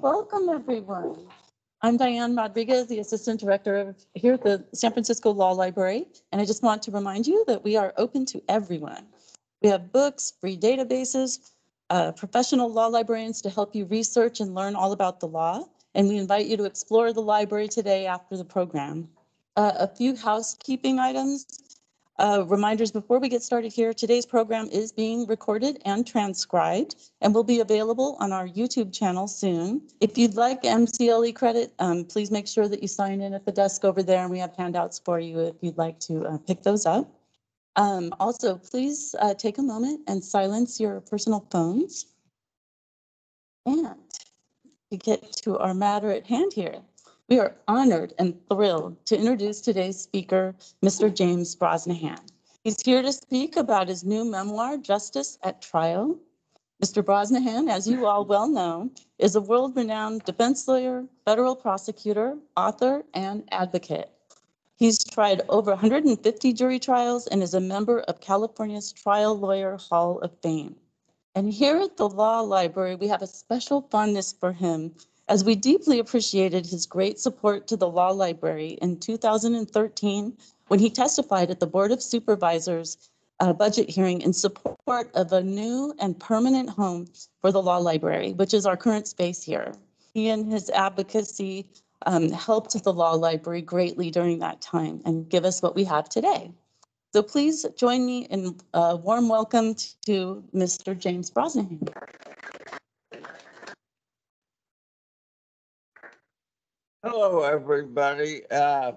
Welcome, everyone. I'm Diane Rodriguez, the Assistant Director of here at the San Francisco Law Library, and I just want to remind you that we are open to everyone. We have books, free databases, uh, professional law librarians to help you research and learn all about the law, and we invite you to explore the library today after the program. Uh, a few housekeeping items. Uh, reminders before we get started here, today's program is being recorded and transcribed and will be available on our YouTube channel soon. If you'd like MCLE credit, um, please make sure that you sign in at the desk over there and we have handouts for you if you'd like to uh, pick those up. Um, also, please uh, take a moment and silence your personal phones. And to get to our matter at hand here. We are honored and thrilled to introduce today's speaker, Mr. James Brosnahan. He's here to speak about his new memoir, Justice at Trial. Mr. Brosnahan, as you all well know, is a world-renowned defense lawyer, federal prosecutor, author, and advocate. He's tried over 150 jury trials and is a member of California's Trial Lawyer Hall of Fame. And here at the Law Library, we have a special fondness for him as we deeply appreciated his great support to the Law Library in 2013 when he testified at the Board of Supervisors uh, budget hearing in support of a new and permanent home for the Law Library, which is our current space here. He and his advocacy um, helped the Law Library greatly during that time and give us what we have today. So please join me in a warm welcome to Mr. James Brosnahan. Hello, everybody. Uh,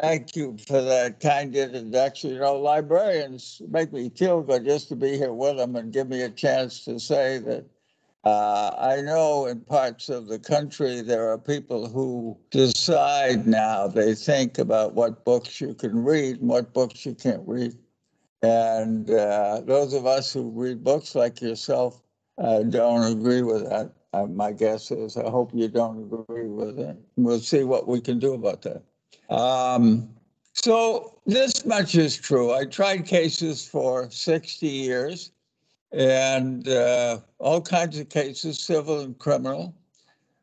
thank you for that kind introduction. You know, librarians make me feel good just to be here with them and give me a chance to say that uh, I know in parts of the country there are people who decide now, they think about what books you can read and what books you can't read. And uh, those of us who read books like yourself uh, don't agree with that my guess is. I hope you don't agree with it. We'll see what we can do about that. Um, so this much is true. I tried cases for 60 years and uh, all kinds of cases, civil and criminal.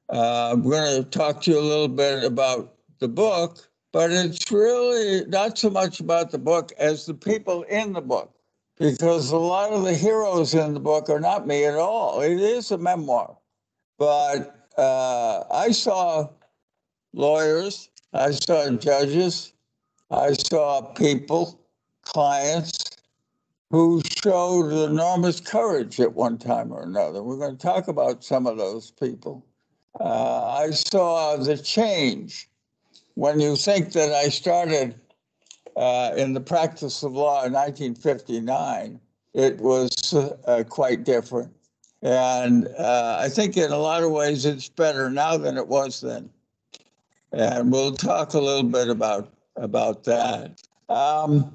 Uh, I'm going to talk to you a little bit about the book, but it's really not so much about the book as the people in the book, because a lot of the heroes in the book are not me at all. It is a memoir. But uh, I saw lawyers, I saw judges, I saw people, clients who showed enormous courage at one time or another. We're going to talk about some of those people. Uh, I saw the change. When you think that I started uh, in the practice of law in 1959, it was uh, quite different. And uh, I think in a lot of ways it's better now than it was then. And we'll talk a little bit about about that. Um,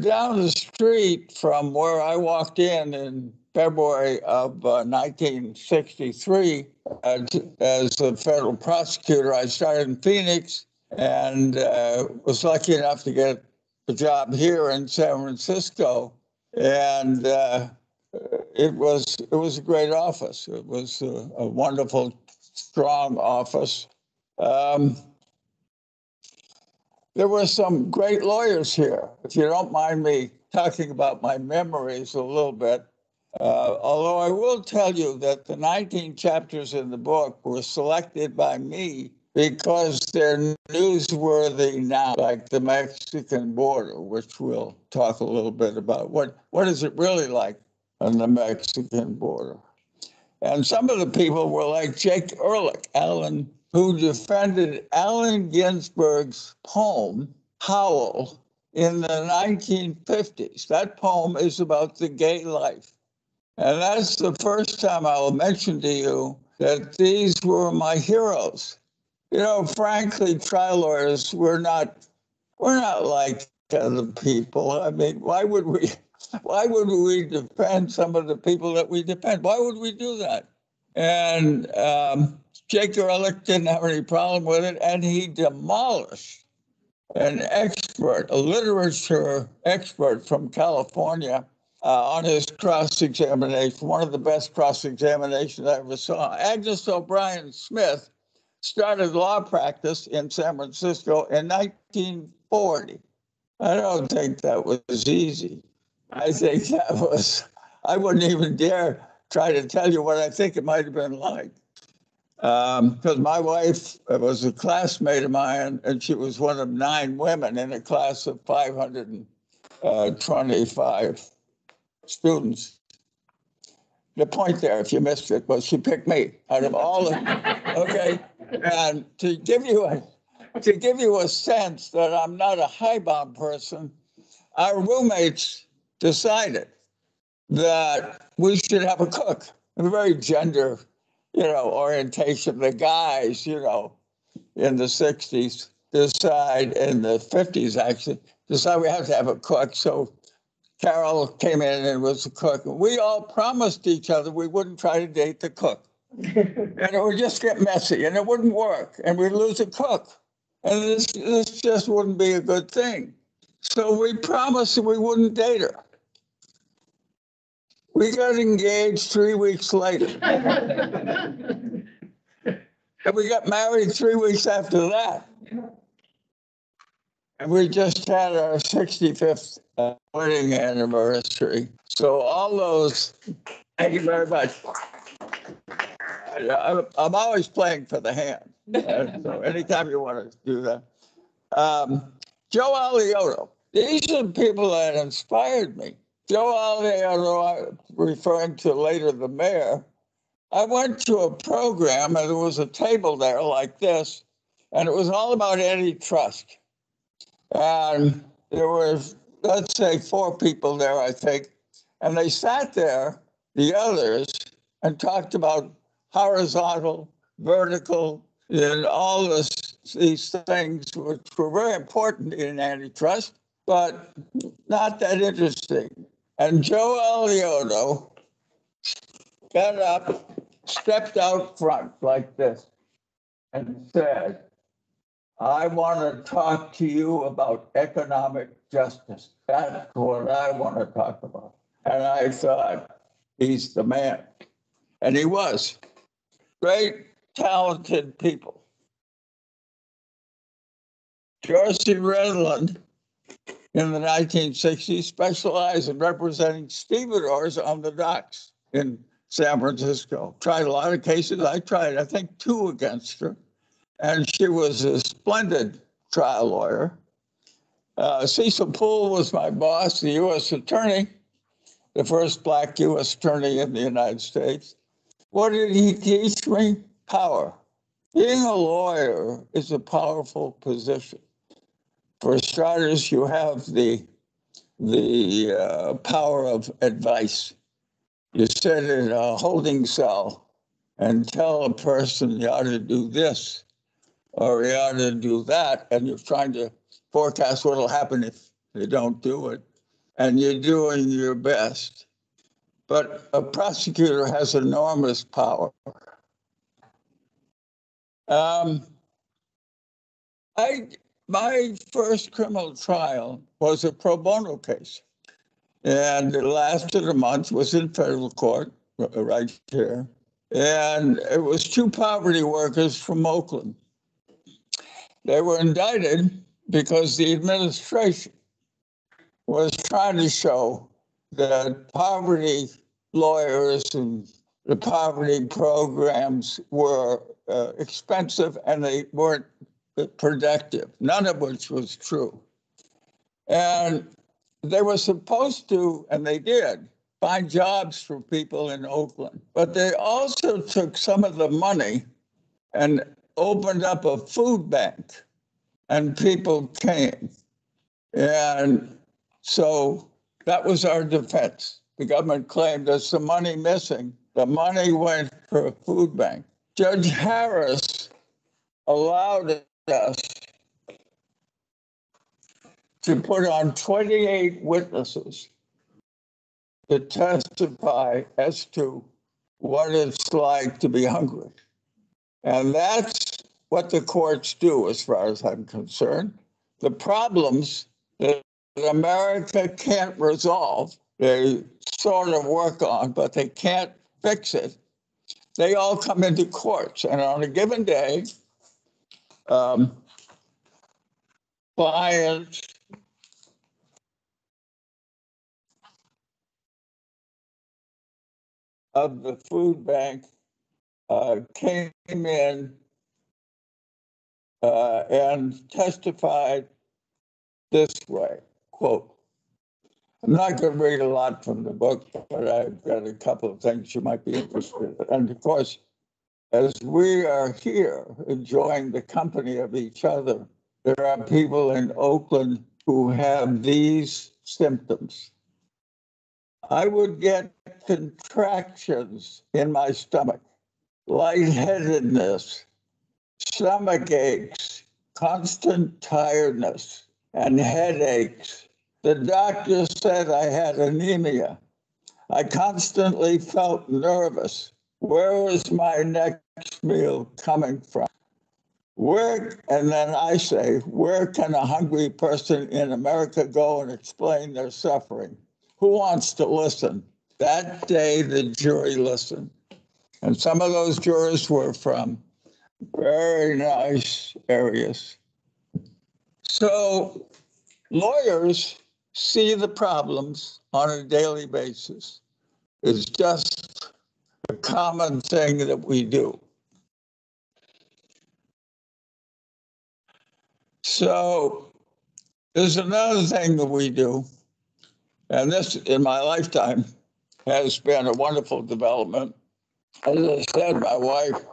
down the street from where I walked in in February of uh, 1963 uh, as a federal prosecutor, I started in Phoenix and uh, was lucky enough to get a job here in San Francisco. And uh, it was it was a great office. It was a, a wonderful, strong office. Um, there were some great lawyers here. If you don't mind me talking about my memories a little bit, uh, although I will tell you that the 19 chapters in the book were selected by me because they're newsworthy now, like the Mexican border, which we'll talk a little bit about. What what is it really like on the Mexican border. And some of the people were like Jake Ehrlich, Allen, who defended Allen Ginsberg's poem, Howl, in the 1950s. That poem is about the gay life. And that's the first time I will mention to you that these were my heroes. You know, frankly, trial lawyers, we're not, we're not like other people. I mean, why would we why would we defend some of the people that we defend? Why would we do that? And um, Jake Ehrlich didn't have any problem with it, and he demolished an expert, a literature expert from California, uh, on his cross-examination, one of the best cross-examinations I ever saw. Agnes O'Brien Smith started law practice in San Francisco in 1940. I don't think that was easy. I think that was, I wouldn't even dare try to tell you what I think it might have been like. Um, because my wife uh, was a classmate of mine, and she was one of nine women in a class of 525 uh, students. The point there, if you missed it, was she picked me out of all of, okay? And to give you a, to give you a sense that I'm not a high bomb person, our roommates decided that we should have a cook, a very gender, you know, orientation. The guys, you know, in the 60s decide, in the 50s actually, decide we have to have a cook. So Carol came in and was a cook. We all promised each other we wouldn't try to date the cook. and it would just get messy and it wouldn't work and we'd lose a cook. And this, this just wouldn't be a good thing. So we promised that we wouldn't date her. We got engaged three weeks later. and we got married three weeks after that. And we just had our 65th uh, wedding anniversary. So all those, thank you very much. I- I'm, I'm always playing for the hand. So anytime you want to do that. Um, Joe Alioto, these are the people that inspired me. Joe I- referring to later the mayor, I went to a program and there was a table there like this, and it was all about antitrust. And there was, let's say, four people there, I think, and they sat there, the others, and talked about horizontal, vertical, and all this, these things which were very important in antitrust, but not that interesting. And Joe Alioto got up, stepped out front like this, and said, I want to talk to you about economic justice. That's what I want to talk about. And I thought, he's the man. And he was. Great, talented people. Dorsey Redland in the 1960s specialized in representing stevedores on the docks in San Francisco. Tried a lot of cases. I tried, I think, two against her. And she was a splendid trial lawyer. Uh, Cecil Poole was my boss, the U.S. attorney, the first black U.S. attorney in the United States. What did he teach me? Power. Being a lawyer is a powerful position. For starters, you have the the uh, power of advice. You sit in a holding cell and tell a person you ought to do this or you ought to do that, and you're trying to forecast what'll happen if you don't do it, and you're doing your best. But a prosecutor has enormous power. Um, I my first criminal trial was a pro bono case, and it lasted a month. Was in federal court right here, and it was two poverty workers from Oakland. They were indicted because the administration was trying to show that poverty lawyers and the poverty programs were uh, expensive and they weren't productive, none of which was true. And they were supposed to, and they did, find jobs for people in Oakland. But they also took some of the money and opened up a food bank and people came. And so that was our defense. The government claimed there's some money missing. The money went for a food bank. Judge Harris allowed us to put on 28 witnesses to testify as to what it's like to be hungry. And that's what the courts do, as far as I'm concerned. The problems that America can't resolve, they sort of work on, but they can't fix it, they all come into courts. And on a given day, um, clients of the food bank uh, came in uh, and testified this way, quote, I'm not going to read a lot from the book, but I've got a couple of things you might be interested in. And of course, as we are here enjoying the company of each other, there are people in Oakland who have these symptoms. I would get contractions in my stomach, lightheadedness, stomach aches, constant tiredness, and headaches. The doctor said I had anemia. I constantly felt nervous. Where was my next meal coming from? Where, and then I say, where can a hungry person in America go and explain their suffering? Who wants to listen? That day, the jury listened. And some of those jurors were from very nice areas. So lawyers see the problems on a daily basis. It's just common thing that we do. So there's another thing that we do, and this in my lifetime has been a wonderful development. As I said, my wife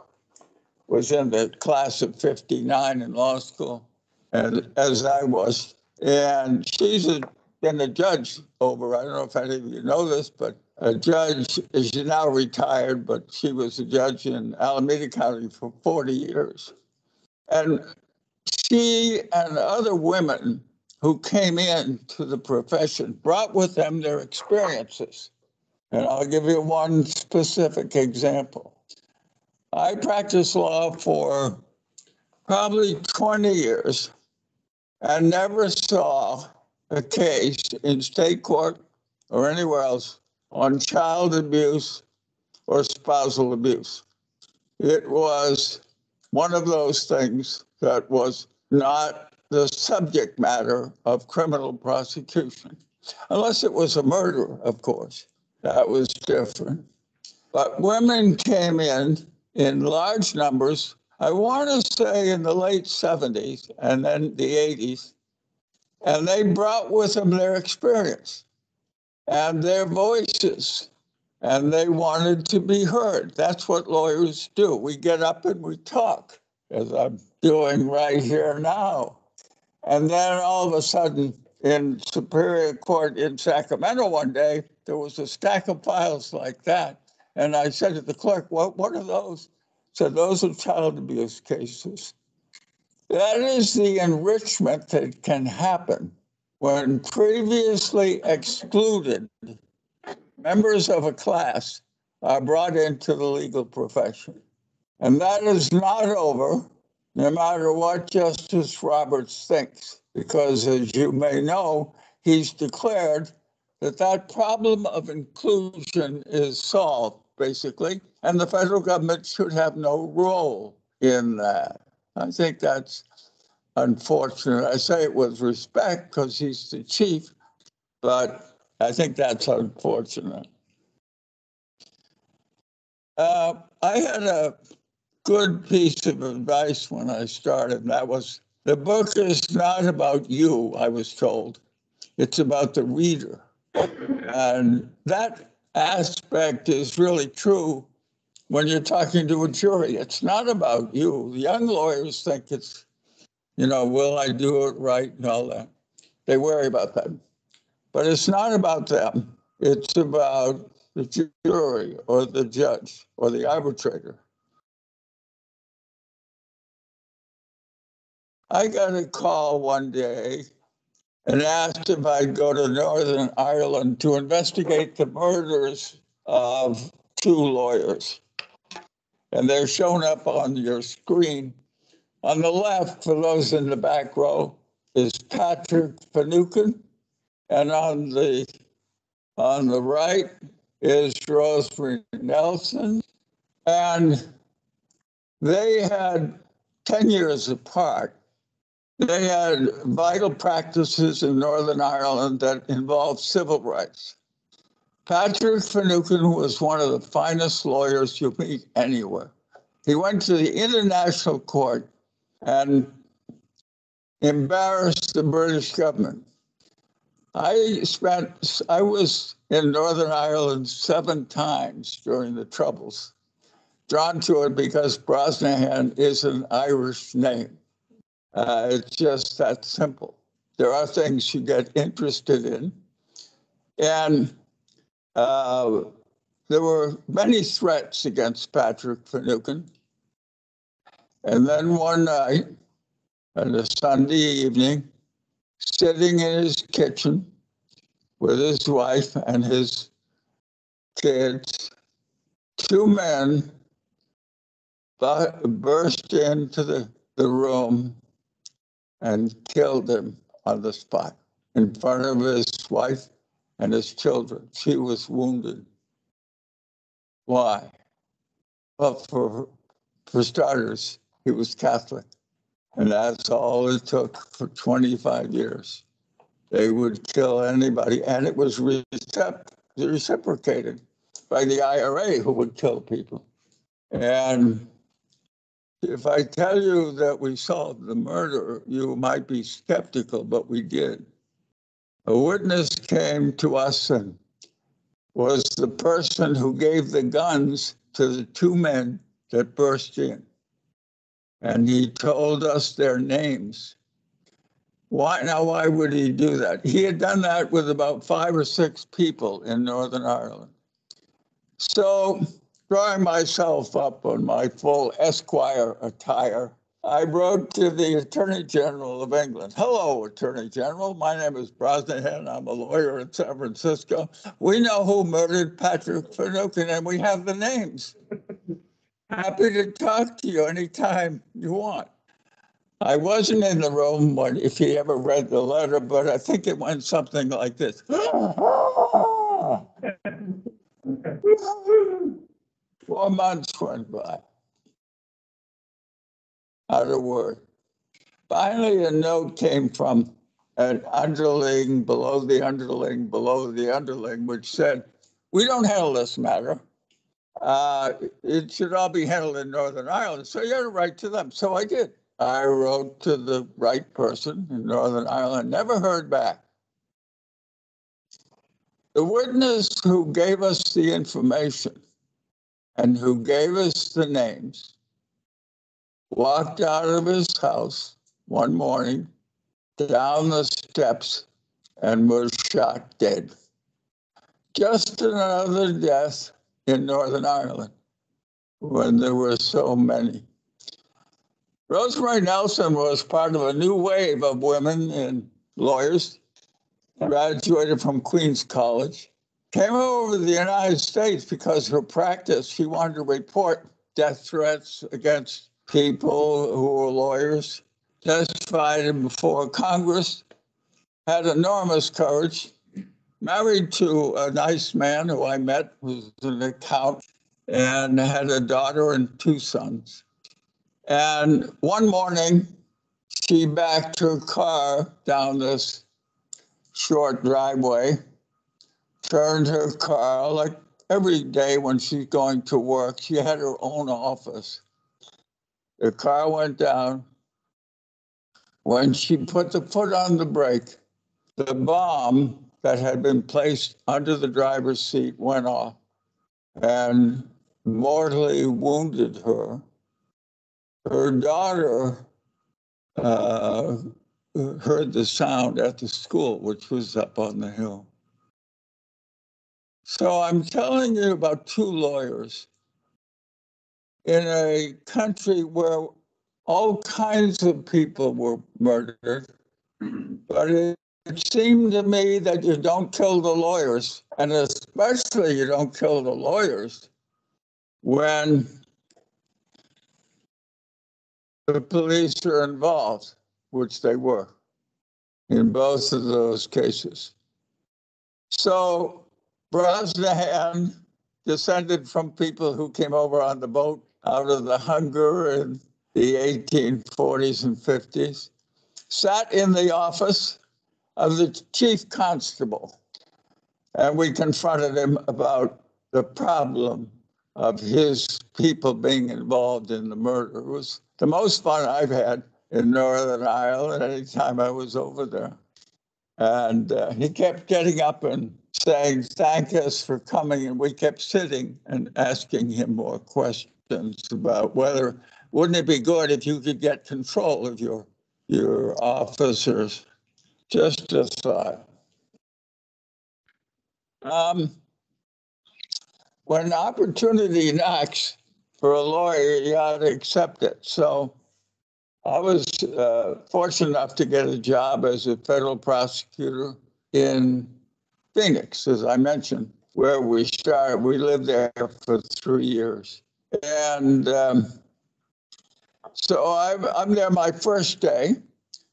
was in the class of 59 in law school, and as I was. And she's a, been a judge over, I don't know if any of you know this, but a judge, she's now retired, but she was a judge in Alameda County for 40 years. And she and other women who came into the profession brought with them their experiences. And I'll give you one specific example. I practiced law for probably 20 years and never saw a case in state court or anywhere else on child abuse or spousal abuse. It was one of those things that was not the subject matter of criminal prosecution, unless it was a murder, of course. That was different. But women came in in large numbers. I want to say in the late 70s and then the 80s, and they brought with them their experience and their voices, and they wanted to be heard. That's what lawyers do. We get up and we talk, as I'm doing right here now. And then all of a sudden, in Superior Court in Sacramento one day, there was a stack of files like that. And I said to the clerk, what, what are those? Said, those are child abuse cases. That is the enrichment that can happen when previously excluded members of a class are brought into the legal profession. And that is not over, no matter what Justice Roberts thinks, because as you may know, he's declared that that problem of inclusion is solved, basically, and the federal government should have no role in that. I think that's unfortunate. I say it with respect because he's the chief, but I think that's unfortunate. Uh, I had a good piece of advice when I started, that was the book is not about you, I was told. It's about the reader. And that aspect is really true when you're talking to a jury. It's not about you. Young lawyers think it's, you know, will I do it right and all that. They worry about that. But it's not about them. It's about the jury or the judge or the arbitrator. I got a call one day and asked if I'd go to Northern Ireland to investigate the murders of two lawyers. And they're shown up on your screen. On the left, for those in the back row, is Patrick Finucane. And on the On the right is Rosemary Nelson. And they had 10 years apart. They had vital practices in Northern Ireland that involved civil rights. Patrick Finucane was one of the finest lawyers you meet anywhere. He went to the International Court and embarrassed the British government. I spent, I was in Northern Ireland seven times during the Troubles, drawn to it because Brosnahan is an Irish name. Uh, it's just that simple. There are things you get interested in. And uh, there were many threats against Patrick Finucane. And then one night, on a Sunday evening, sitting in his kitchen with his wife and his kids, two men burst into the, the room and killed him on the spot in front of his wife and his children. She was wounded. Why? Well, for, for starters, he was Catholic. And that's all it took for 25 years. They would kill anybody, and it was reciprocated by the IRA who would kill people. And if I tell you that we solved the murder, you might be skeptical, but we did. A witness came to us and was the person who gave the guns to the two men that burst in. And he told us their names. Why now? Why would he do that? He had done that with about five or six people in Northern Ireland. So, drawing myself up on my full Esquire attire, I wrote to the Attorney General of England. Hello, Attorney General. My name is Brosnahan. I'm a lawyer in San Francisco. We know who murdered Patrick Finucane, and we have the names. Happy to talk to you anytime you want. I wasn't in the room when, if he ever read the letter, but I think it went something like this. Four months went by. Out of word. Finally, a note came from an underling below the underling below the underling, which said, We don't handle this matter. Uh, it should all be handled in Northern Ireland. So you got to write to them. So I did. I wrote to the right person in Northern Ireland, never heard back. The witness who gave us the information and who gave us the names walked out of his house one morning down the steps and was shot dead. Just another death in Northern Ireland when there were so many. Rosemary Nelson was part of a new wave of women and lawyers, graduated from Queens College, came over to the United States because her practice, she wanted to report death threats against people who were lawyers, testified before Congress, had enormous courage, married to a nice man who I met, who's an accountant, and had a daughter and two sons. And one morning, she backed her car down this short driveway, turned her car like every day when she's going to work. She had her own office. The car went down. When she put the foot on the brake, the bomb that had been placed under the driver's seat went off and mortally wounded her. Her daughter uh, heard the sound at the school, which was up on the hill. So I'm telling you about two lawyers in a country where all kinds of people were murdered, but it, it seemed to me that you don't kill the lawyers, and especially you don't kill the lawyers when the police are involved, which they were in both of those cases. So Brosnahan descended from people who came over on the boat out of the hunger in the 1840s and 50s, sat in the office of the chief constable. And we confronted him about the problem of his people being involved in the murder. It was the most fun I've had in Northern Ireland any time I was over there. And uh, he kept getting up and saying, Thank us for coming. And we kept sitting and asking him more questions about whether, wouldn't it be good if you could get control of your, your officers? Just a thought. Um, when opportunity knocks for a lawyer, you ought to accept it. So I was uh, fortunate enough to get a job as a federal prosecutor in Phoenix, as I mentioned, where we started. We lived there for three years. And um, so I'm, I'm there my first day,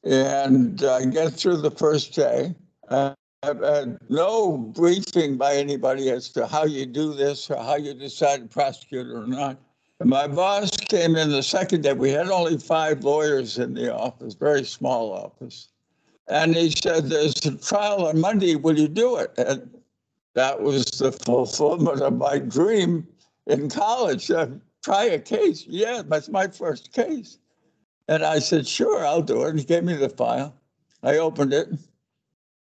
and I get through the first day. I've had no briefing by anybody as to how you do this or how you decide to prosecute or not. My boss came in the second day. We had only five lawyers in the office, very small office. And he said, There's a trial on Monday. Will you do it? And that was the fulfillment of my dream in college. Uh, try a case. Yeah, that's my first case. And I said, Sure, I'll do it. And he gave me the file. I opened it. It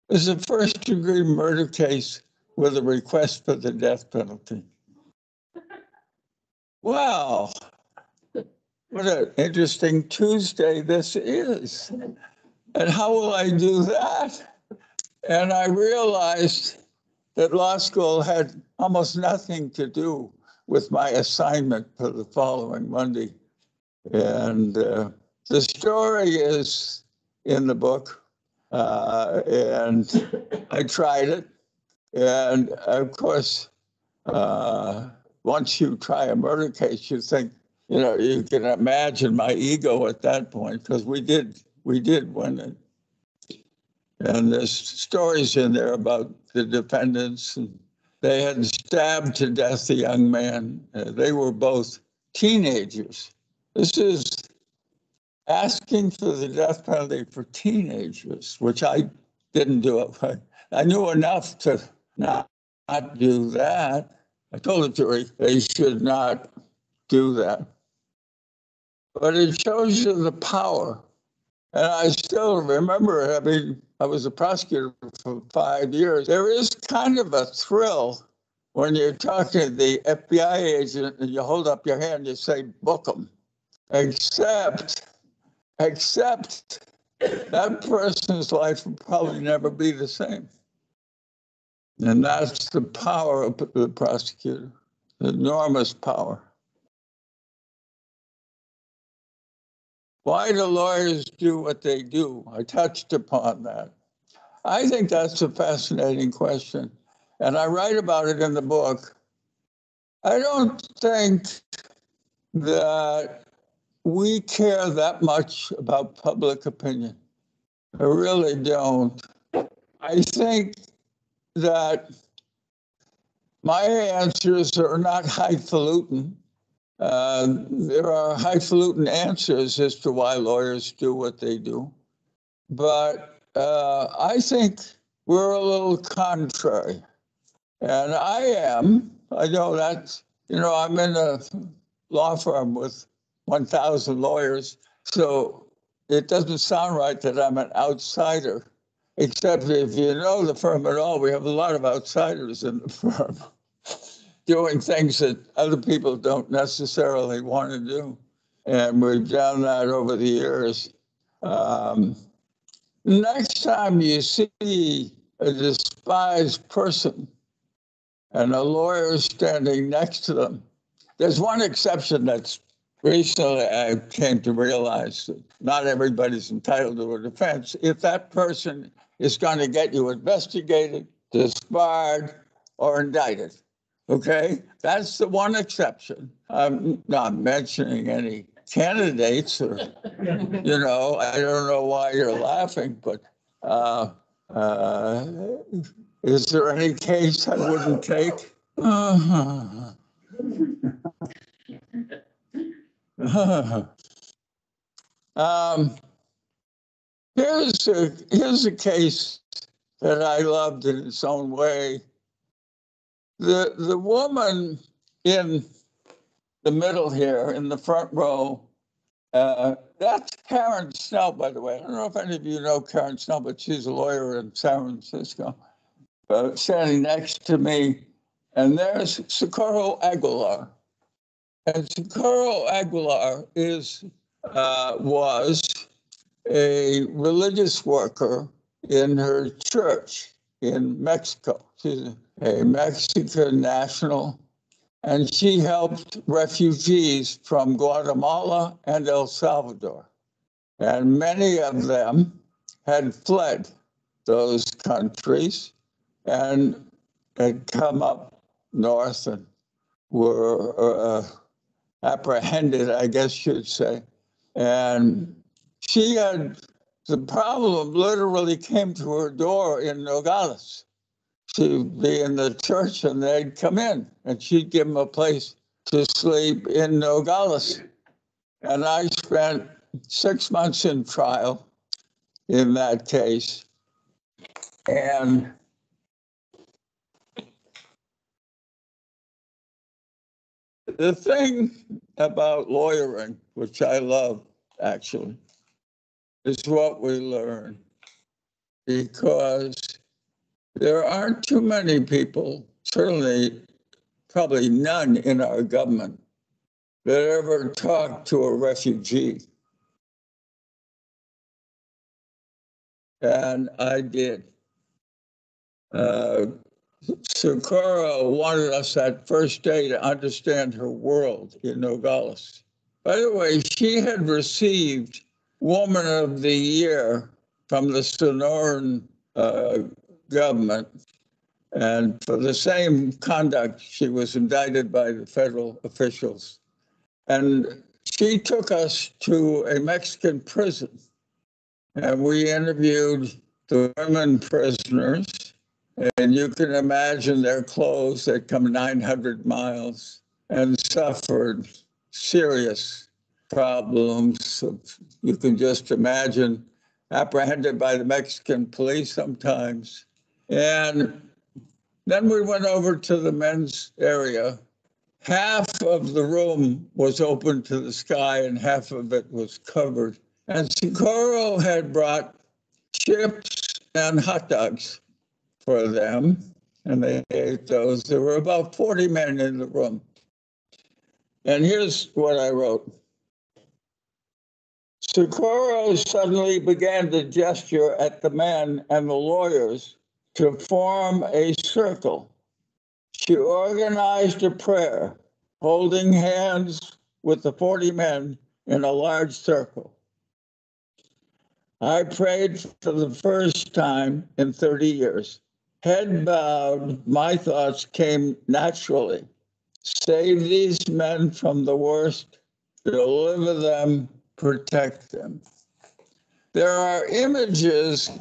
was a first degree murder case with a request for the death penalty. Wow. What an interesting Tuesday this is. And how will I do that? And I realized that law school had almost nothing to do with my assignment for the following Monday. And uh, the story is in the book. Uh, and I tried it. And of course, uh, once you try a murder case, you think, you know, you can imagine my ego at that point because we did, we did win it. And there's stories in there about the defendants. And they had stabbed to death a young man. Uh, they were both teenagers. This is asking for the death penalty for teenagers, which I didn't do it. I knew enough to not, not do that. I told the jury they should not do that. But it shows you the power. And I still remember. I mean, I was a prosecutor for five years. There is kind of a thrill when you're talking to the FBI agent and you hold up your hand and you say, book them. Except, except that person's life will probably never be the same. And that's the power of the prosecutor, enormous power. Why do lawyers do what they do? I touched upon that. I think that's a fascinating question. And I write about it in the book. I don't think that we care that much about public opinion. I really don't. I think that my answers are not highfalutin. Uh, there are highfalutin answers as to why lawyers do what they do. But uh, I think we're a little contrary. And I am. I know that's, you know, I'm in a law firm with 1,000 lawyers. So it doesn't sound right that I'm an outsider. Except if you know the firm at all, we have a lot of outsiders in the firm doing things that other people don't necessarily want to do. And we've done that over the years. Um, next time you see a despised person and a lawyer standing next to them, there's one exception that's recently I came to realize that not everybody's entitled to a defense. If that person is going to get you investigated, disbarred, or indicted. Okay, that's the one exception. I'm not mentioning any candidates or, you know, I don't know why you're laughing, but uh, uh, Is there any case I wouldn't take? Uh-huh. Um, here's a, here's a case that I loved in its own way. The, the woman in the middle here, in the front row, uh, that's Karen Snell, by the way. I don't know if any of you know Karen Snell, but she's a lawyer in San Francisco. Uh, standing next to me, and there's Socorro Aguilar. And Socorro Aguilar is uh, was a religious worker in her church in Mexico. She's a Mexican national, and she helped refugees from Guatemala and El Salvador. And many of them had fled those countries and had come up north and were uh, apprehended, I guess you'd say. And she had the problem literally came to her door in Nogales. She'd be in the church and they'd come in and she'd give them a place to sleep in Nogales. And I spent six months in trial in that case. And the thing about lawyering, which I love actually, is what we learn. Because there aren't too many people, certainly probably none in our government, that ever talk to a refugee. And I did. Uh, Socorro wanted us that first day to understand her world in Nogales. By the way, she had received Woman of the Year from the Sonoran uh, government. And for the same conduct, she was indicted by the federal officials. And she took us to a Mexican prison. And we interviewed the women prisoners and you can imagine their clothes that come 900 miles and suffered serious problems. You can just imagine apprehended by the Mexican police sometimes. And then we went over to the men's area. Half of the room was open to the sky and half of it was covered. And Socorro had brought chips and hot dogs for them, and they ate those. There were about 40 men in the room. And here's what I wrote. Socorro suddenly began to gesture at the men and the lawyers to form a circle. She organized a prayer, holding hands with the 40 men in a large circle. I prayed for the first time in 30 years. Head bowed, my thoughts came naturally. Save these men from the worst, deliver them, protect them. There are images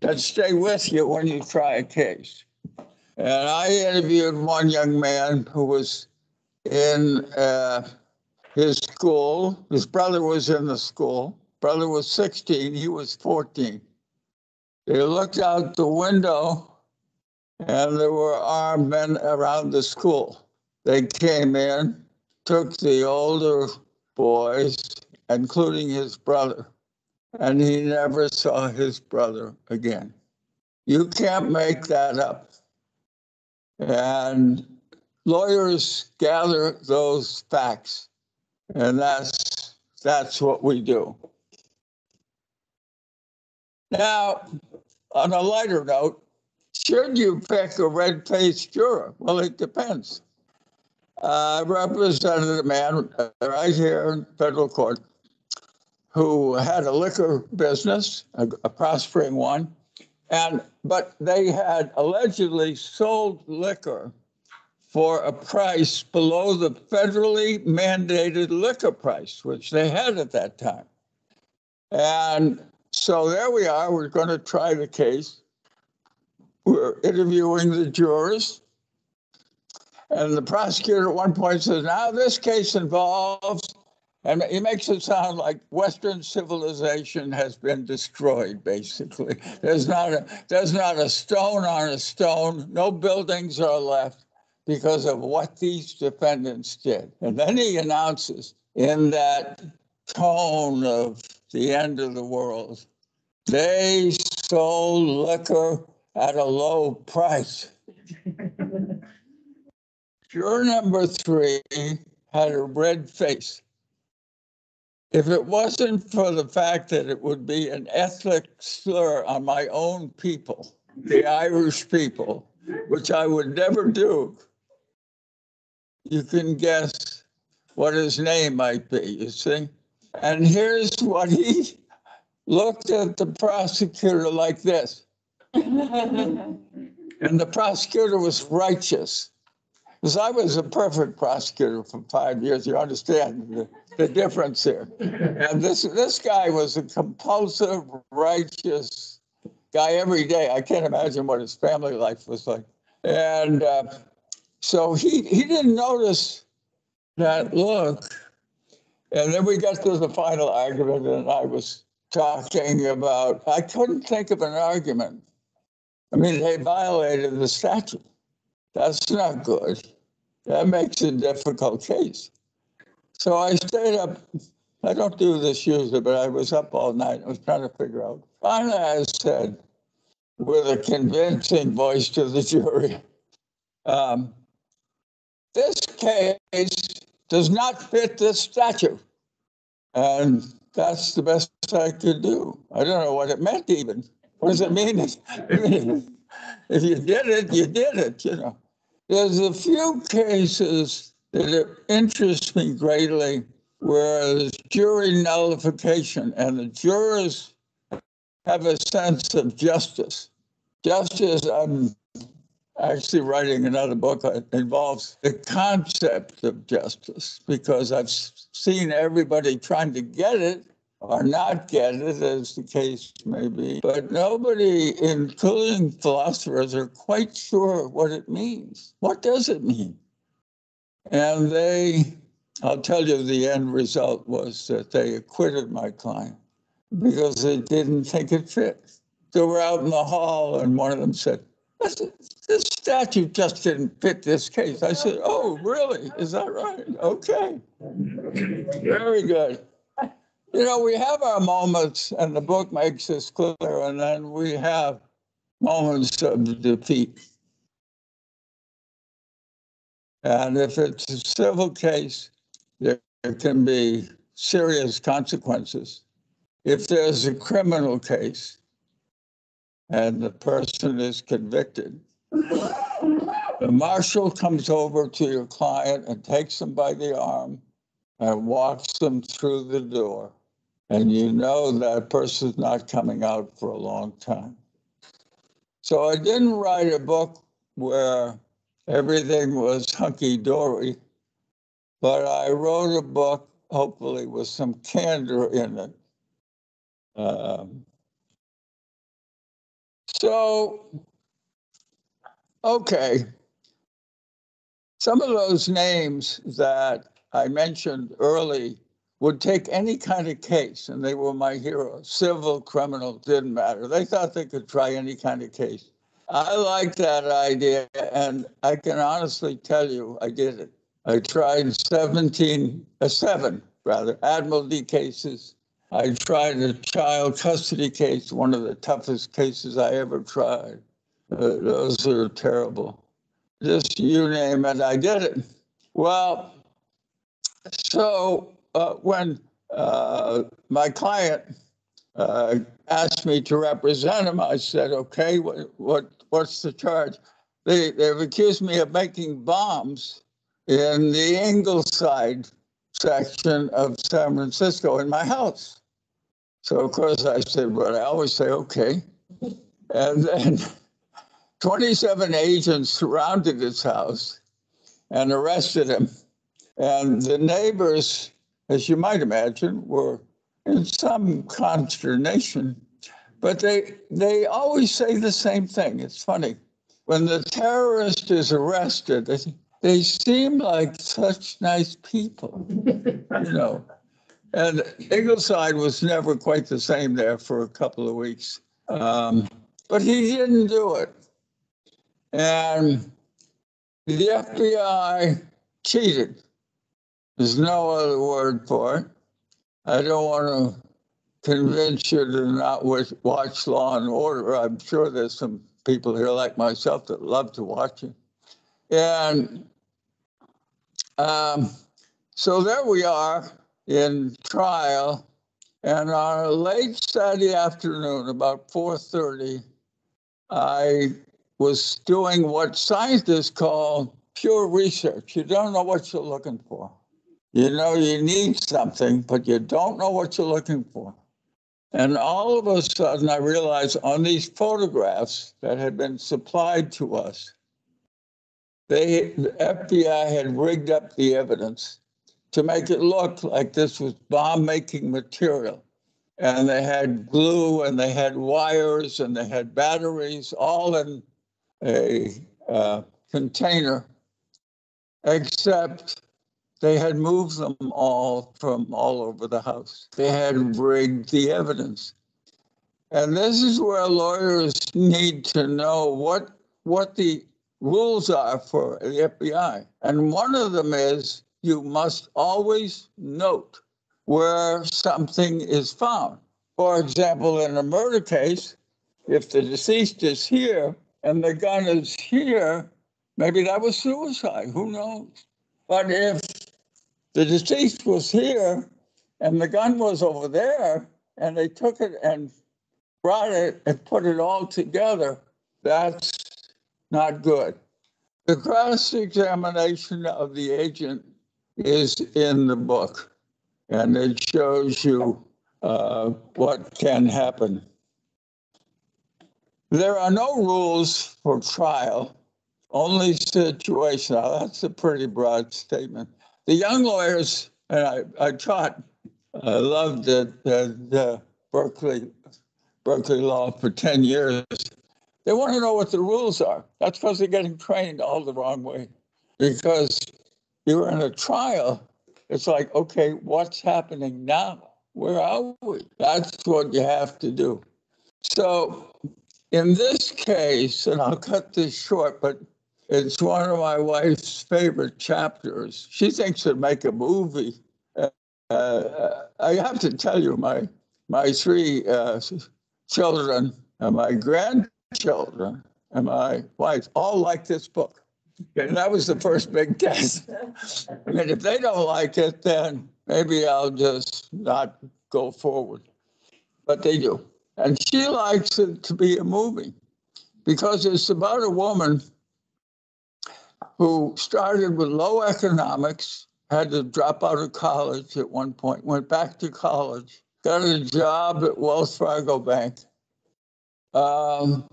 that stay with you when you try a case. And I interviewed one young man who was in uh, his school. His brother was in the school. Brother was 16, he was 14. They looked out the window and there were armed men around the school. They came in, took the older boys, including his brother, and he never saw his brother again. You can't make that up. And lawyers gather those facts, and that's that's what we do. Now, on a lighter note, should you pick a red faced juror? Well, it depends. Uh, I represented a man uh, right here in federal court who had a liquor business, a, a prospering one, and but they had allegedly sold liquor for a price below the federally mandated liquor price, which they had at that time. And so there we are. We're going to try the case. Were interviewing the jurors. And the prosecutor at one point says, now this case involves, and he makes it sound like Western civilization has been destroyed, basically. There's not a, there's not a stone on a stone, no buildings are left because of what these defendants did. And then he announces in that tone of the end of the world, they sold liquor at a low price. Juror number three had a red face. If it wasn't for the fact that it would be an ethnic slur on my own people, the Irish people, which I would never do, you can guess what his name might be, you see? And here's what he looked at the prosecutor like this. And the prosecutor was righteous. Because I was a perfect prosecutor for five years. You understand the, the difference here. And this this guy was a compulsive, righteous guy every day. I can't imagine what his family life was like. And uh, so he he didn't notice that look. And then we got to the final argument, and I was talking about I couldn't think of an argument. I mean, they violated the statute. That's not good. That makes a difficult case. So I stayed up. I don't do this usually, but I was up all night. I was trying to figure out. Finally, I said, with a convincing voice to the jury, um, this case does not fit this statute. And that's the best I could do. I don't know what it meant even. What does it mean? if you did it, you did it, you know. There's a few cases that interest me greatly where there's jury nullification and the jurors have a sense of justice. Justice, I'm actually writing another book that involves the concept of justice because I've seen everybody trying to get it or not get it, as the case may be. But nobody, including philosophers, are quite sure what it means. What does it mean? And they, I'll tell you, the end result was that they acquitted my client because they didn't think it fit. They were out in the hall, and one of them said, this statute just didn't fit this case. I said, oh, really? Is that right? Okay. Very good. You know, we have our moments, and the book makes this clear, and then we have moments of defeat. And if it's a civil case, there can be serious consequences. If there's a criminal case and the person is convicted, the marshal comes over to your client and takes them by the arm and walks them through the door and you know that person's not coming out for a long time. So I didn't write a book where everything was hunky dory, but I wrote a book, hopefully, with some candor in it. Um, so, okay. Some of those names that I mentioned early would take any kind of case, and they were my heroes. Civil, criminal, didn't matter. They thought they could try any kind of case. I liked that idea, and I can honestly tell you I did it. I tried 17, uh, seven rather, admiralty cases. I tried a child custody case, one of the toughest cases I ever tried. Uh, those are terrible. Just you name it, I did it. Well, so uh, when uh, my client uh, asked me to represent him, I said, "Okay, what, what what's the charge?" They they've accused me of making bombs in the Ingleside section of San Francisco in my house. So of course I said, "But I always say okay," and then. 27 agents surrounded his house and arrested him. And the neighbors as you might imagine, were in some consternation But they, they always say the same thing. It's funny. When the terrorist is arrested, they, they seem like such nice people, you know. And Ingleside was never quite the same there for a couple of weeks. Um, but he didn't do it. And the FBI cheated. There's no other word for it. I don't want to convince you to not watch Law and Order. I'm sure there's some people here like myself that love to watch it. And um, so there we are in trial. And on a late Saturday afternoon, about 4:30, I was doing what scientists call pure research. You don't know what you're looking for. You know you need something, but you don't know what you're looking for. And all of a sudden, I realized on these photographs that had been supplied to us, they, the FBI had rigged up the evidence to make it look like this was bomb-making material. And they had glue and they had wires and they had batteries all in a uh, container, except they had moved them all from all over the house. They had rigged the evidence. And this is where lawyers need to know what, what the rules are for the FBI. And one of them is you must always note where something is found. For example, in a murder case, if the deceased is here and the gun is here, maybe that was suicide, who knows? But if the deceased was here and the gun was over there and they took it and brought it and put it all together, that's not good. The cross examination of the agent is in the book and it shows you uh, what can happen. There are no rules for trial, only situation. Now, that's a pretty broad statement. The young lawyers, and I, I taught, I loved it at uh, Berkeley, Berkeley Law for 10 years. They want to know what the rules are. That's because they're getting trained all the wrong way. Because you're in a trial, it's like, okay, what's happening now? Where are we? That's what you have to do. So in this case, and I'll cut this short, but it's one of my wife's favorite chapters. She thinks it'd make a movie. Uh, uh, I have to tell you, my my three uh, children and my grandchildren and my wife all like this book. And that was the first big test. And if they don't like it, then maybe I'll just not go forward. But they do. And she likes it to be a movie because it's about a woman who started with low economics, had to drop out of college at one point, went back to college, got a job at Wells Fargo Bank, um,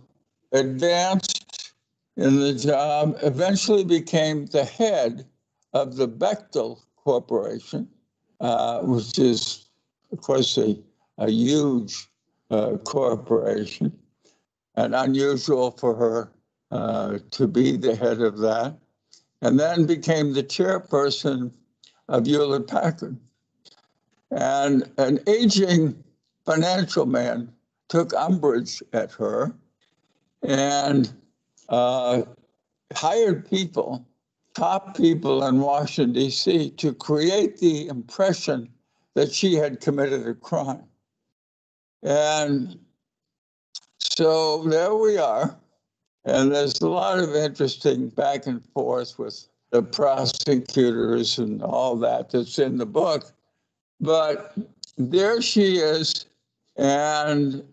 advanced in the job, eventually became the head of the Bechtel Corporation, uh, which is, of course, a, a huge uh, corporation and unusual for her uh, to be the head of that, and then became the chairperson of Hewlett Packard. And an aging financial man took umbrage at her and uh, hired people, top people in Washington, D.C., to create the impression that she had committed a crime. And so there we are. And there's a lot of interesting back and forth with the prosecutors and all that that's in the book. But there she is. And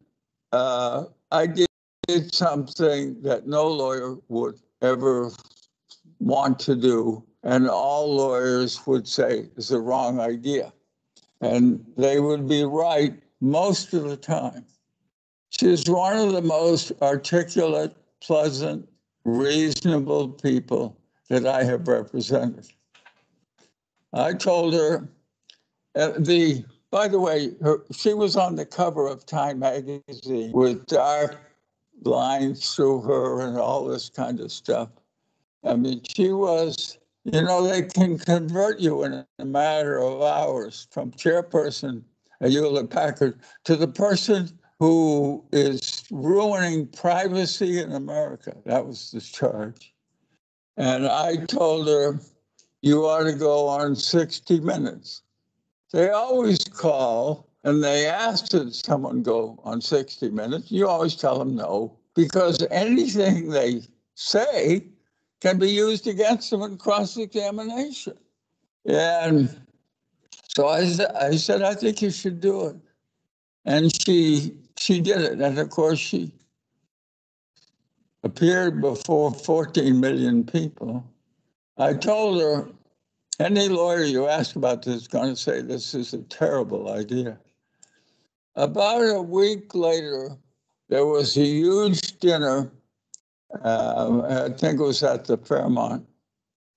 uh, I did something that no lawyer would ever want to do. And all lawyers would say is the wrong idea. And they would be right most of the time. She's one of the most articulate, pleasant, reasonable people that I have represented. I told her uh, the by the way, her, she was on the cover of Time magazine with dark lines through her and all this kind of stuff. I mean, she was, you know, they can convert you in a matter of hours from chairperson at Hewlett Packard to the person who is ruining privacy in America. That was the charge. And I told her, you ought to go on 60 Minutes. They always call and they ask that someone go on 60 Minutes. You always tell them no, because anything they say can be used against them in cross-examination. And so I, I said, I think you should do it. And she, she did it. And of course, she appeared before 14 million people. I told her, any lawyer you ask about this is going to say this is a terrible idea. About a week later, there was a huge dinner. Uh, I think it was at the Fairmont.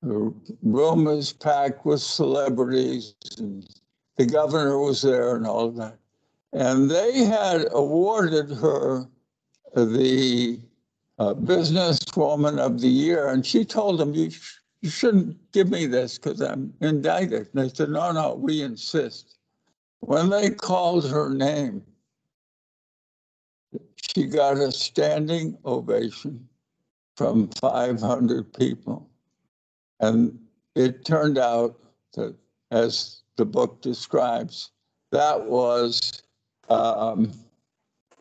The room was packed with celebrities, and the governor was there, and all that. And they had awarded her the uh, businesswoman of the year, and she told them, "You, sh- you shouldn't give me this because I'm indicted." And they said, "No, no, we insist." When they called her name, she got a standing ovation from 500 people. And it turned out that, as the book describes, that was um,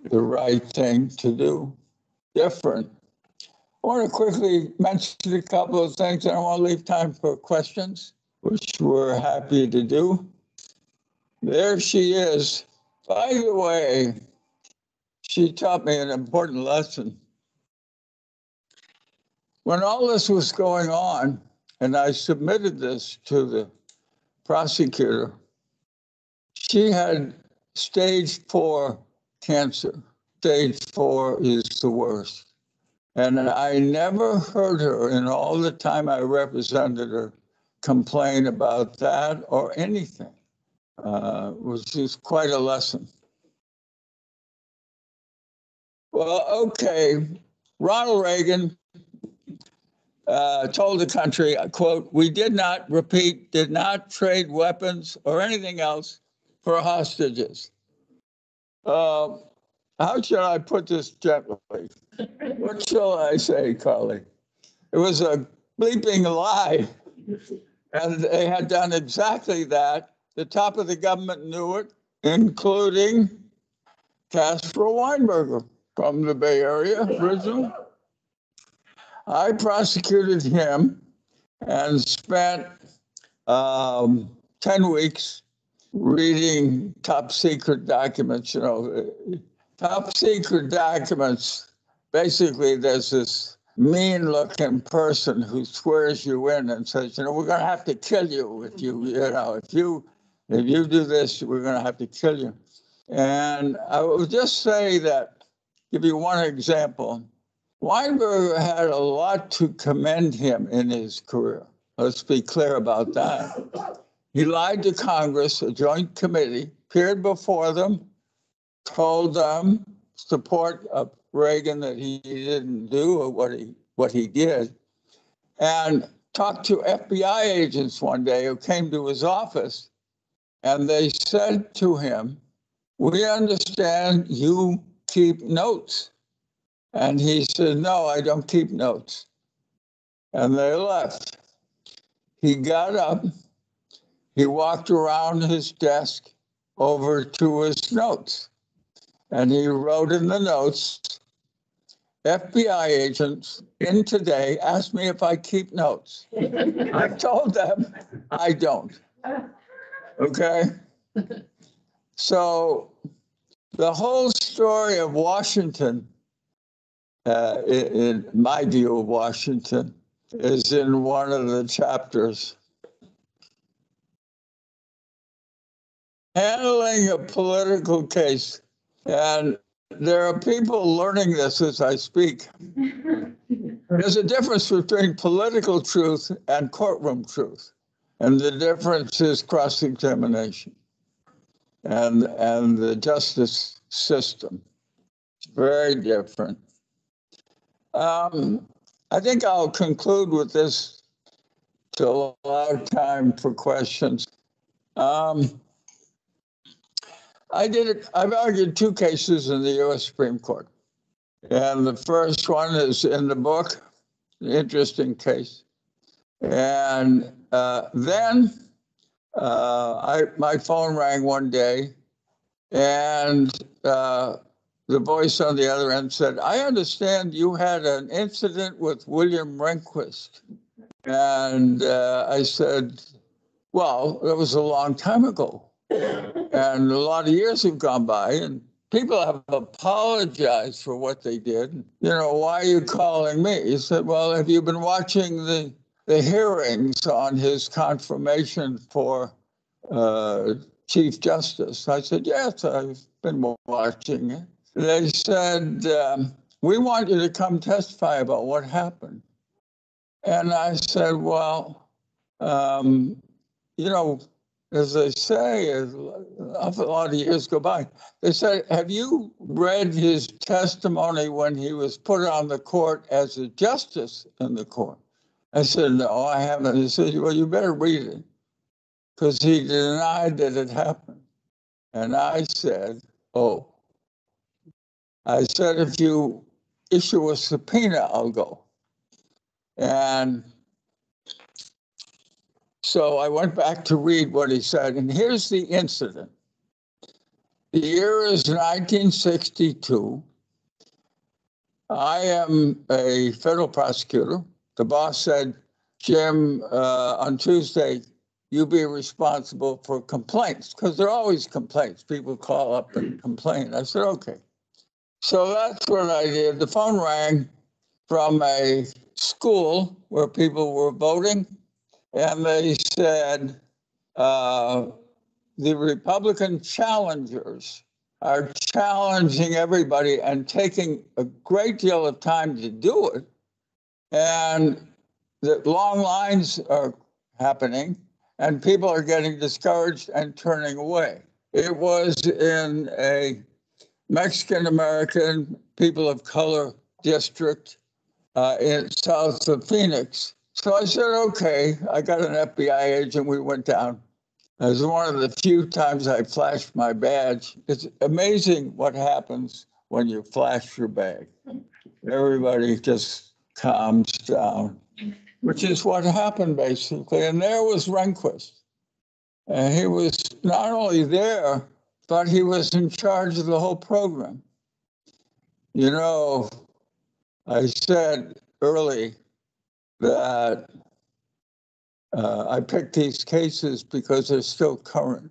the right thing to do, different. I want to quickly mention a couple of things, I want to leave time for questions, which we're happy to do. There she is. By the way, she taught me an important lesson. When all this was going on, and I submitted this to the prosecutor, she had stage four cancer. Stage four is the worst. And I never heard her in all the time I represented her complain about that or anything, uh, which is quite a lesson. Well, okay, Ronald Reagan uh, told the country, quote, "We did not, repeat, did not trade weapons or anything else for hostages." Uh, How should I put this gently? What shall I say, Carly? It was a bleeping lie. And they had done exactly that. The top of the government knew it, including Caspar Weinberger from the Bay Area originally. I prosecuted him and spent um, 10 weeks reading top secret documents, you know, top secret documents. Basically, there's this mean looking person who swears you in and says, you know, we're going to have to kill you if you, you know, if you, if you do this, we're going to have to kill you. And I would just say that, give you one example. Weinberger had a lot to commend him in his career. Let's be clear about that. He lied to Congress, a joint committee, appeared before them, told them support of Reagan that he didn't do what he what he did, and talked to FBI agents one day who came to his office, and they said to him, "We understand you keep notes." And he said, No, I don't keep notes. And they left. He got up, he walked around his desk over to his notes, and he wrote in the notes FBI agents in today asked me if I keep notes. I told them I don't. Okay? So the whole story of Washington uh, in, in my view of Washington, is in one of the chapters. Handling a political case. And there are people learning this as I speak. There's a difference between political truth and courtroom truth. And the difference is cross examination. and, and the justice system. It's very different. Um, I think I'll conclude with this to allow time for questions. Um, I did it, I've argued two cases in the US Supreme Court. And the first one is in the book, interesting case. And uh, then uh, I my phone rang one day, and uh, the voice on the other end said, "I understand you had an incident with William Rehnquist." And uh, I said, "Well, that was a long time ago, and a lot of years have gone by, and." People have apologized for what they did. You know, why are you calling me? He said, Well, have you been watching the the hearings on his confirmation for uh, Chief Justice. I said, Yes, I've been watching it. They said, um, We want you to come testify about what happened. And I said, Well, um, you know, as they say, a lot of years go by. They said, Have you read his testimony when he was put on the court as a justice in the court? I said, No, I haven't. He said, Well, you better read it because he denied that it happened. And I said, Oh. I said, If you issue a subpoena, I'll go. And so I went back to read what he said, and here's the incident. The year is 1962. I am a federal prosecutor. The boss said, Jim, uh, on Tuesday, you be responsible for complaints, because there are always complaints. People call up and complain. I said, okay. So that's what I did. The phone rang from a school where people were voting and they said uh, the Republican challengers are challenging everybody and taking a great deal of time to do it. And that long lines are happening and people are getting discouraged and turning away. It was in a Mexican American people of color district uh, in south of Phoenix. So I said, okay, I got an FBI agent. We went down. It was one of the few times I flashed my badge. It's amazing what happens when you flash your badge. Everybody just calms down, which is what happened basically. And there was Rehnquist. And he was not only there, but he was in charge of the whole program. You know, I said early that uh, I picked these cases because they're still current.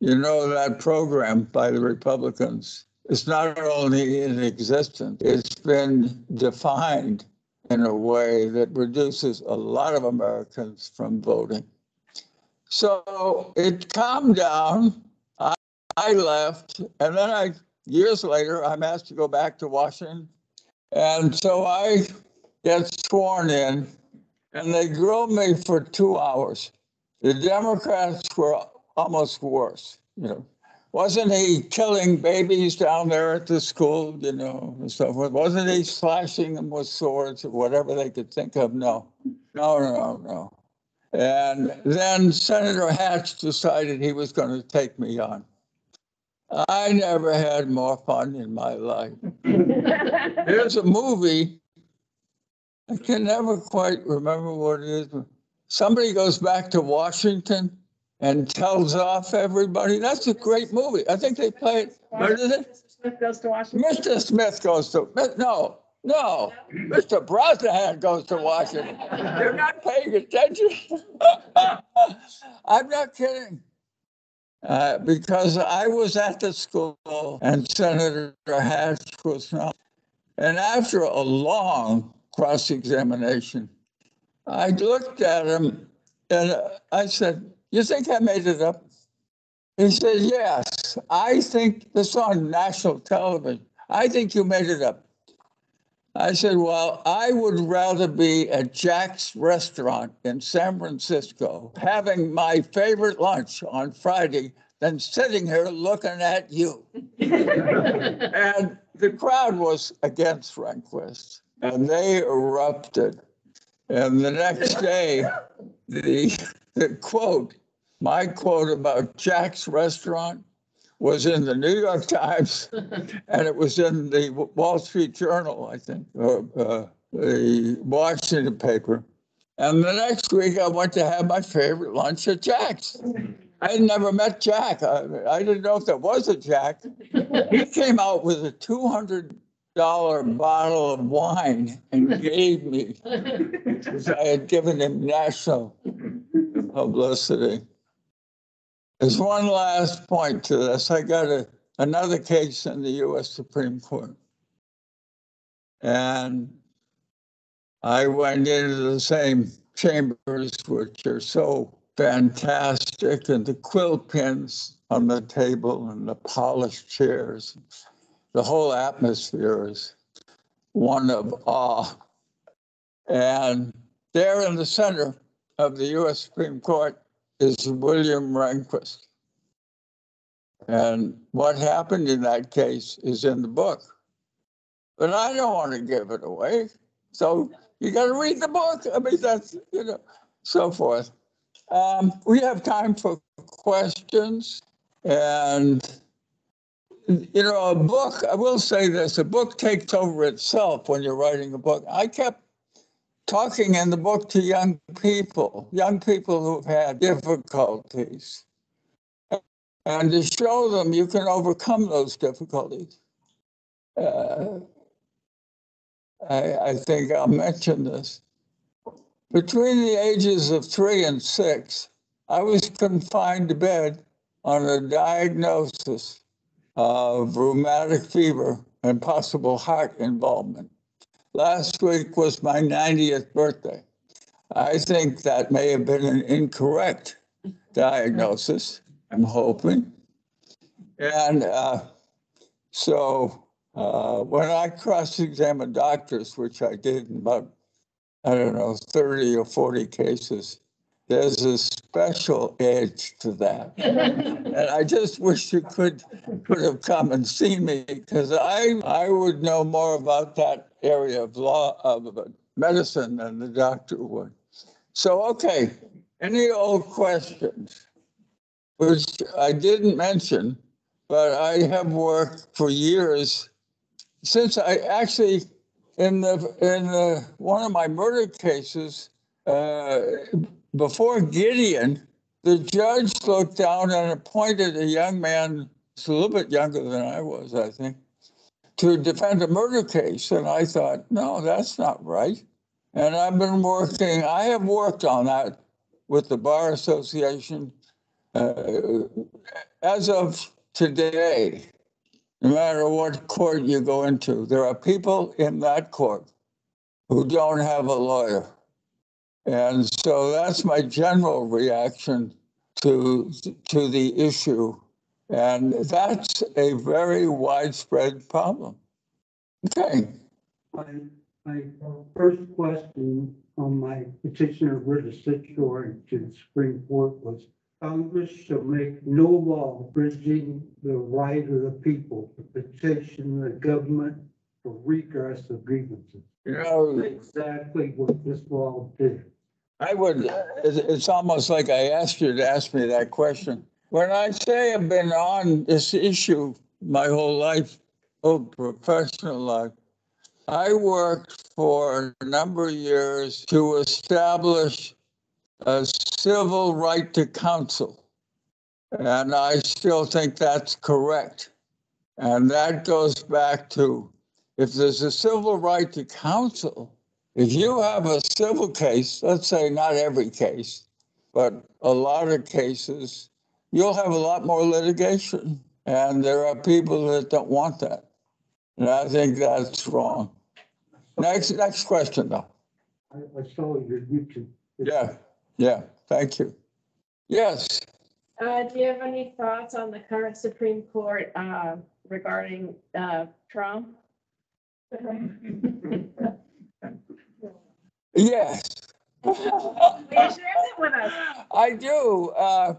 You know, that program by the Republicans is not only in existence, it's been defined in a way that reduces a lot of Americans from voting. So it calmed down. I, I left, and then I, years later, I'm asked to go back to Washington. And so I get sworn in, and they grilled me for two hours. The Democrats were almost worse, you know. Wasn't he killing babies down there at the school, you know, and so forth? Wasn't he slashing them with swords or whatever they could think of? No, no, no, no. And then Senator Hatch decided he was going to take me on. I never had more fun in my life. There's a movie I can never quite remember what it is. Somebody goes back to Washington and tells off everybody. That's a great movie. I think they play it. What is it? Smith goes to Washington. Mr. Smith goes to, no, no, Mr. Brosnahan goes to Washington. You're not paying attention. I'm not kidding. Uh, because I was at the school and Senator Hatch was not. And after a long cross-examination. I looked at him and I said, you think I made it up? He said, yes, I think this on national television. I think you made it up. I said, well, I would rather be at Jack's restaurant in San Francisco having my favorite lunch on Friday than sitting here looking at you. And the crowd was against Rehnquist and they erupted. And the next day, the, the quote, my quote about Jack's restaurant was in the New York Times and it was in the Wall Street Journal, I think, or uh, the Washington paper. And the next week, I went to have my favorite lunch at Jack's. I had never met Jack. I, I didn't know if there was a Jack. He came out with a two hundred dollar bottle of wine and gave me because I had given him national publicity. There's one last point to this. I got a, another case in the US Supreme Court. And I went into the same chambers, which are so fantastic, and the quill pens on the table and the polished chairs. The whole atmosphere is one of awe. And there in the center of the US Supreme Court is William Rehnquist. And what happened in that case is in the book. But I don't want to give it away. So you got to read the book. I mean, that's, you know, so forth. Um, we have time for questions. And, you know, a book, I will say this a book takes over itself when you're writing a book. I kept talking in the book to young people, young people who've had difficulties, and to show them you can overcome those difficulties. Uh, I, I think I'll mention this. Between the ages of three and six, I was confined to bed on a diagnosis of rheumatic fever and possible heart involvement. Last week was my 90th birthday. I think that may have been an incorrect diagnosis, I'm hoping. And uh, so uh, when I cross-examined doctors, which I did in about, I don't know, 30 or 40 cases, there's a special edge to that. And I just wish you could, could have come and seen me because I, I would know more about that area of law, of medicine than the doctor would. So, okay, any old questions? Which I didn't mention, but I have worked for years since I actually, in the, in the, one of my murder cases, uh, before Gideon, the judge looked down and appointed a young man, who's a little bit younger than I was, I think, to defend a murder case. And I thought, no, that's not right. And I've been working, I have worked on that with the Bar Association uh, as of today. No matter what court you go into, there are people in that court who don't have a lawyer. And so that's my general reaction to, to the issue. And that's a very widespread problem. Okay, My, my uh, first question on my petitioner writ of certiorari to the Supreme Court was Congress shall make no law bridging the right of the people to petition the government redress of grievances. you know, Exactly what this law did. I would, it's, it's almost like I asked you to ask me that question. When I say I've been on this issue my whole life, whole professional life, I worked for a number of years to establish a civil right to counsel. And I still think that's correct. And that goes back to if there's a civil right to counsel, if you have a civil case, let's say not every case, but a lot of cases, you'll have a lot more litigation. And there are people that don't want that. And I think that's wrong. Next, next question though. I, I saw your YouTube. Yeah, yeah, thank you. Yes, Uh, do you have any thoughts on the current Supreme Court, uh, regarding, uh, Trump? Yes. Will you share that with us? I do. Uh,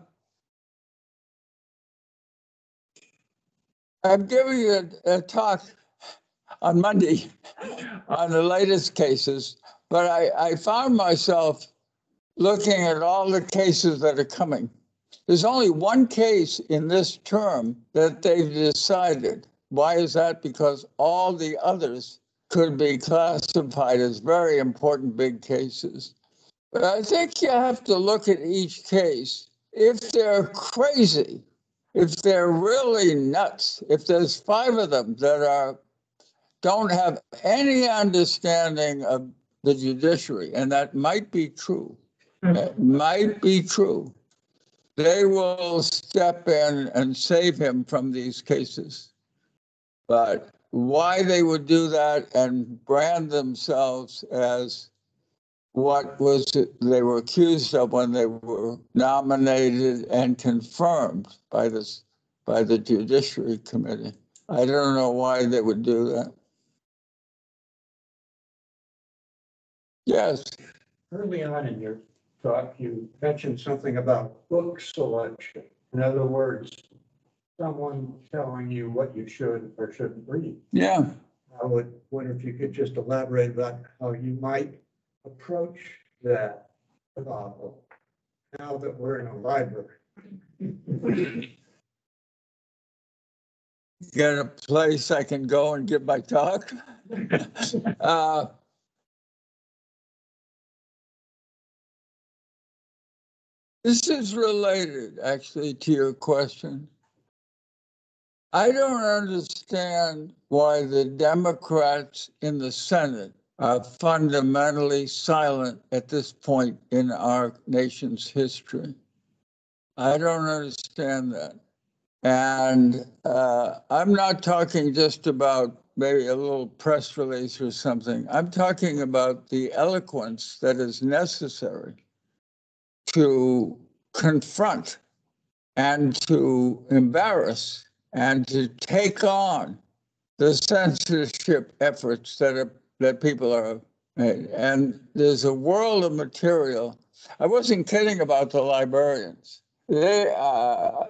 I'm giving you a, a talk on Monday on the latest cases, but I, I found myself looking at all the cases that are coming. There's only one case in this term that they've decided. Why is that? Because all the others could be classified as very important big cases. But I think you have to look at each case. If they're crazy, if they're really nuts, if there's five of them that are don't have any understanding of the judiciary, and that might be true. Hmm. It might be true. They will step in and save him from these cases. But why they would do that and brand themselves as what was they were accused of when they were nominated and confirmed by this by the Judiciary Committee. I don't know why they would do that. Yes, Early on in your talk, you mentioned something about book selection. In other words, someone telling you what you should or shouldn't read. yeah. I would wonder if you could just elaborate about how you might approach that problem now that we're in a library. Get a place I can go and give my talk. Uh, This is related actually to your question. I don't understand why the Democrats in the Senate are fundamentally silent at this point in our nation's history. I don't understand that. And uh, I'm not talking just about maybe a little press release or something. I'm talking about the eloquence that is necessary to confront and to embarrass and to take on the censorship efforts that are that people are and there's a world of material. I wasn't kidding about the librarians. They uh,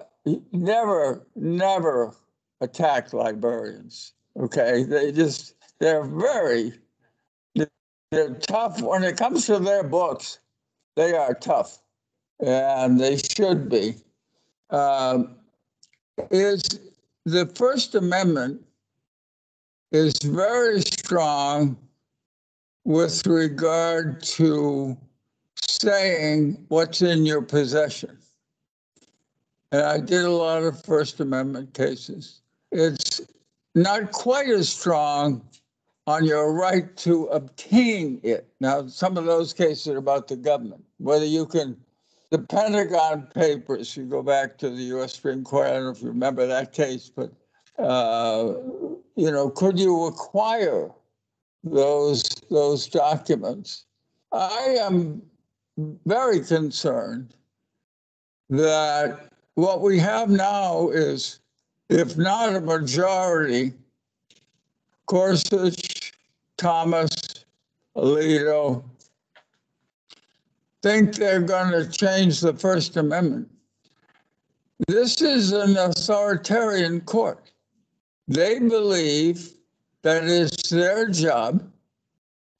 never, never attack librarians. Okay, they just they're very they're tough when it comes to their books. They are tough, and they should be. Um, is the First Amendment is very strong with regard to saying what's in your possession. And I did a lot of First Amendment cases. It's not quite as strong on your right to obtain it. Now, some of those cases are about the government, whether you can, the Pentagon Papers, you go back to the US Supreme Court, I don't know if you remember that case, but, uh, you know, could you acquire those, those documents? I am very concerned that what we have now is, if not a majority, Gorsuch, Thomas, Alito, think they're going to change the First Amendment. This is an authoritarian court. They believe that it's their job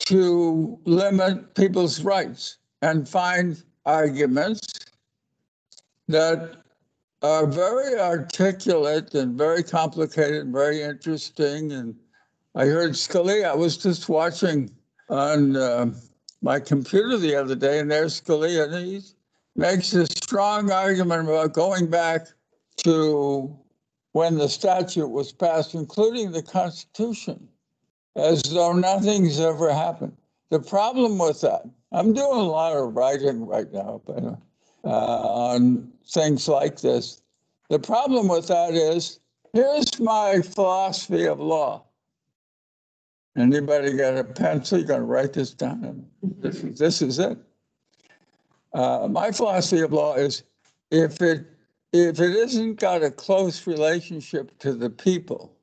to limit people's rights and find arguments that are very articulate and very complicated, and very interesting. And I heard Scalia, I was just watching on uh, my computer the other day, and there's Scalia, and he makes a strong argument about going back to when the statute was passed, including the Constitution, as though nothing's ever happened. The problem with that, I'm doing a lot of writing right now, but uh, on things like this. The problem with that is, here's my philosophy of law. Anybody got a pencil? You gonna write this down? This is, this is it. Uh, my philosophy of law is, if it, if it isn't got a close relationship to the people,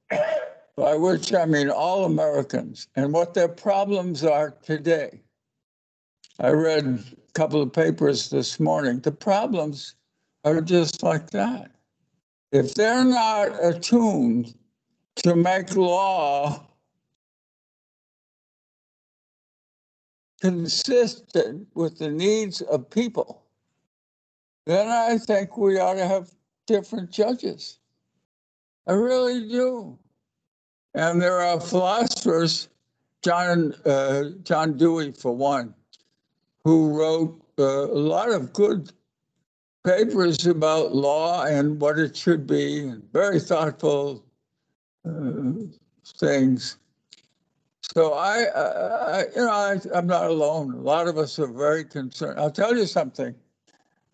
by which I mean all Americans and what their problems are today. I read a couple of papers this morning. The problems are just like that. if they're not attuned to make law consistent with the needs of people, then I think we ought to have different judges. I really do. And there are philosophers, John, uh, John Dewey for one, who wrote uh, a lot of good papers about law and what it should be, very thoughtful uh, things. So I, I, I- you know, I, I'm not alone. A lot of us are very concerned. I'll tell you something.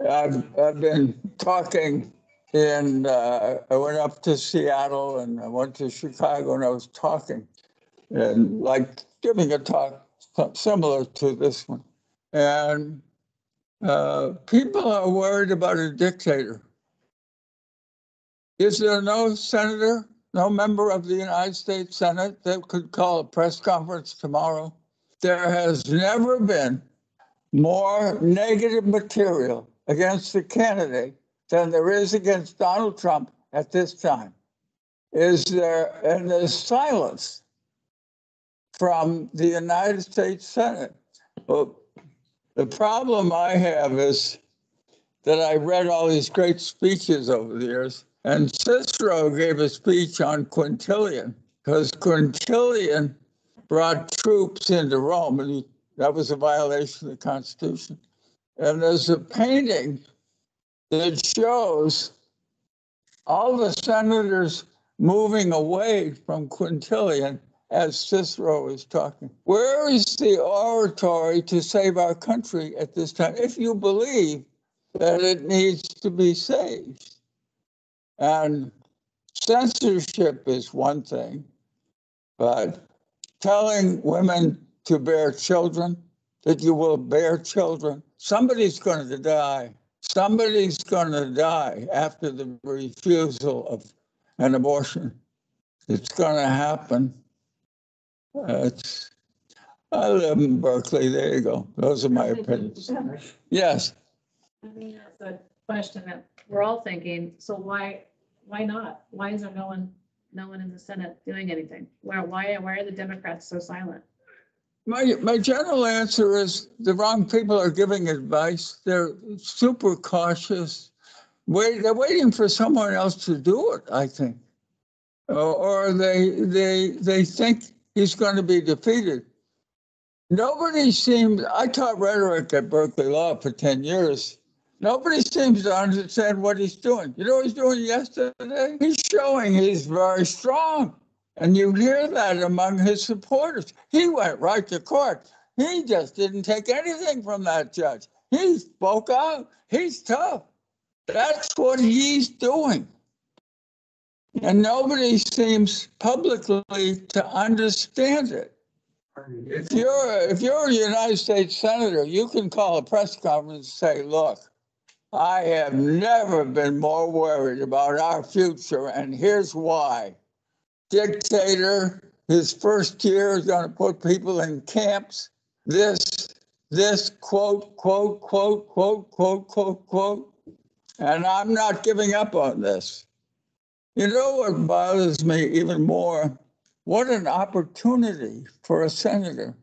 I've, I've been talking and uh, I went up to Seattle and I went to Chicago and I was talking and like giving a talk similar to this one. And uh, people are worried about a dictator. Is there no senator, no member of the United States Senate that could call a press conference tomorrow? There has never been more negative material against the candidate than there is against Donald Trump at this time. Is there, and there's silence from the United States Senate. Well, the problem I have is that I read all these great speeches over the years, and Cicero gave a speech on Quintilian because Quintilian brought troops into Rome, and he, that was a violation of the Constitution. And there's a painting that shows all the senators moving away from Quintilian as Cicero is talking. Where is the oratory to save our country at this time, if you believe that it needs to be saved? And censorship is one thing, but telling women to bear children, that you will bear children, somebody's going to die. Somebody's going to die after the refusal of an abortion. It's going to happen. Uh, It's, I live in Berkeley. There you go. Those are my opinions. Yes. I mean, that's a question that we're all thinking, so why, why not? Why is there no one, no one in the Senate doing anything? Why, why, are the Democrats so silent? My, my general answer is the wrong people are giving advice. They're super cautious. Wait, they're waiting for someone else to do it, I think. Or, or they, they, they think he's going to be defeated. Nobody seems, I taught rhetoric at Berkeley Law for 10 years. Nobody seems to understand what he's doing. You know what he's doing yesterday? He's showing he's very strong. And you hear that among his supporters. He went right to court. He just didn't take anything from that judge. He spoke out. He's tough. That's what he's doing. And nobody seems publicly to understand it. If you're, if you're a United States Senator, you can call a press conference and say, look, I have never been more worried about our future, and here's why. Dictator, his first year is gonna put people in camps. This, this quote, quote, quote, quote, quote, quote, quote. And I'm not giving up on this. You know what bothers me even more? What an opportunity for a senator.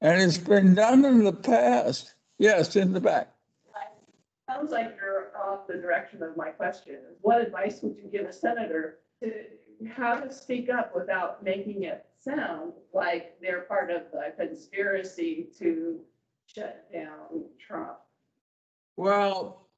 And it's been done in the past. Yes, in the back. Sounds like you're off the direction of my question. What advice would you give a senator to how to speak up without making it sound like they're part of the conspiracy to shut down Trump? Well,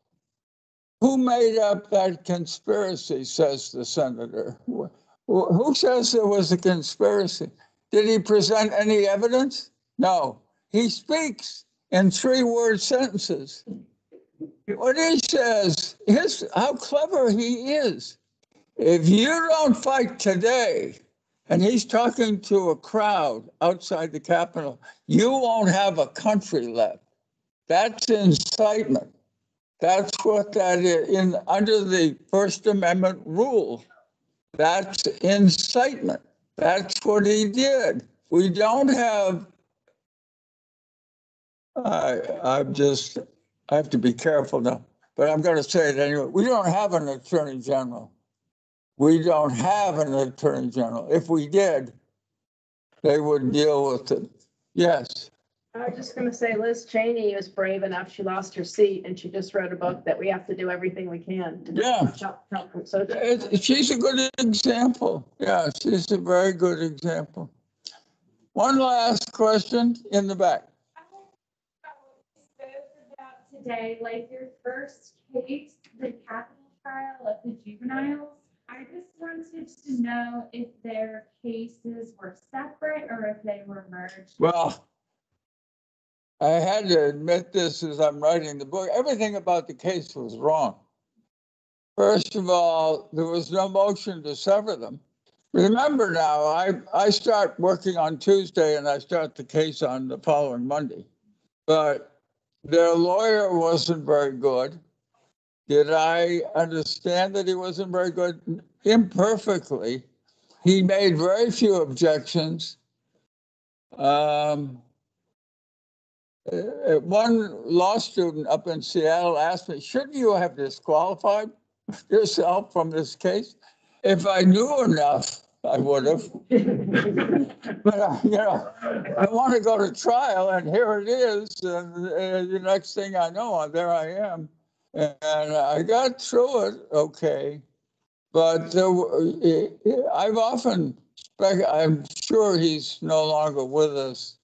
who made up that conspiracy, says the senator. Wh- wh- Who says there was a conspiracy? Did he present any evidence? No. He speaks in three-word sentences. What he says, his, how clever he is. If you don't fight today, and he's talking to a crowd outside the Capitol, you won't have a country left. That's incitement. That's what that is, in, under the First Amendment rule. That's incitement. That's what he did. We don't have, I, I'm just, I have to be careful now, but I'm gonna say it anyway. We don't have an attorney general. we don't have an attorney general. If we did, they would deal with it. Yes, I was just gonna say Liz Cheney was brave enough. She lost her seat and she just wrote a book that we have to do everything we can. to Yeah. help- help- It- she's a good example. Yeah, she's a very good example. One last question in the back. Today, like your first case, the capital trial of the juveniles. I just wanted to know if their cases were separate or if they were merged. Well, I had to admit this as I'm writing the book. Everything about the case was wrong. First of all, there was no motion to sever them. Remember now, I, I start working on Tuesday and I start the case on the following Monday. But their lawyer wasn't very good. Did I understand that he wasn't very good? Imperfectly. He made very few objections. Um, uh, one law student up in Seattle asked me, shouldn't you have disqualified yourself from this case? If I knew enough, I would have. But, uh, you know, I want to go to trial and here it is. And uh, the next thing I know, uh, there I am. And I got through it okay. But there, were- I've often, spec- I'm sure he's no longer with us.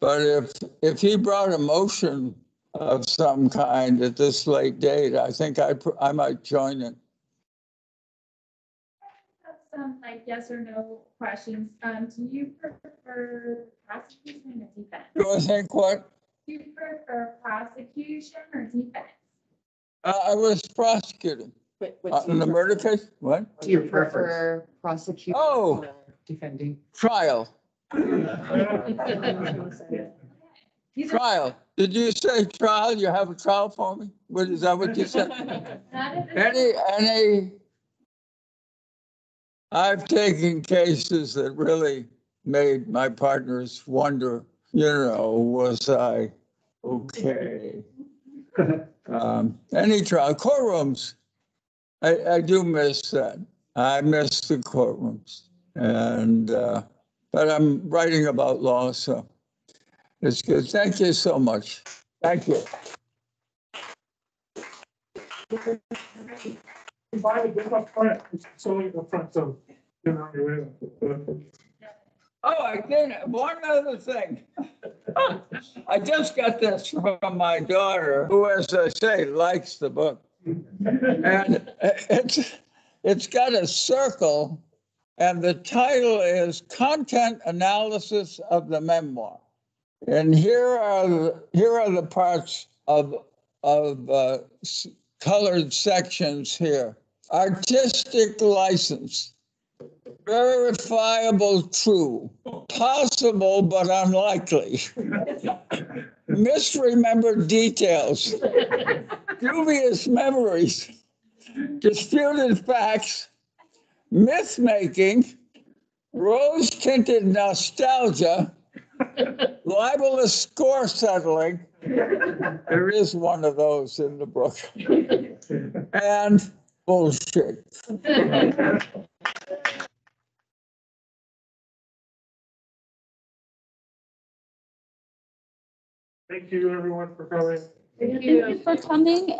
But if, if he brought a motion of some kind at this late date, I think I, pr- I might join it. Have Some like yes or no questions. Um, do you prefer prosecution or defense? Do I think what? Do you prefer prosecution or defense? I, I was prosecuting What, uh, what in the you murder prefer? case. What? Do you prefer prosecution Oh. or Defending? Trial, These are trial. Did you say trial? You have a trial for me? What, is that what you said? not of the- Any, any? I've taken cases that really made my partners wonder, you know, was I okay? Um, any trial, courtrooms, I, I do miss that. I miss the courtrooms. And, uh, but I'm writing about law, so it's good. Thank you so much. Thank you. Why just up front, it's only the front, so, you know, you're in. Oh, I did, one other thing. I just got this from my daughter, who, as I say, likes the book. And it's, it's got a circle, and the title is Content Analysis of the Memoir. And here are, the here are the parts of, of uh, colored sections here. Artistic license, verifiable true, possible but unlikely, misremembered details, dubious memories, disputed facts, myth making, rose tinted nostalgia, libelous score settling. There is one of those in the book. And bullshit. Thank you, everyone, for coming. Thank Thank you for coming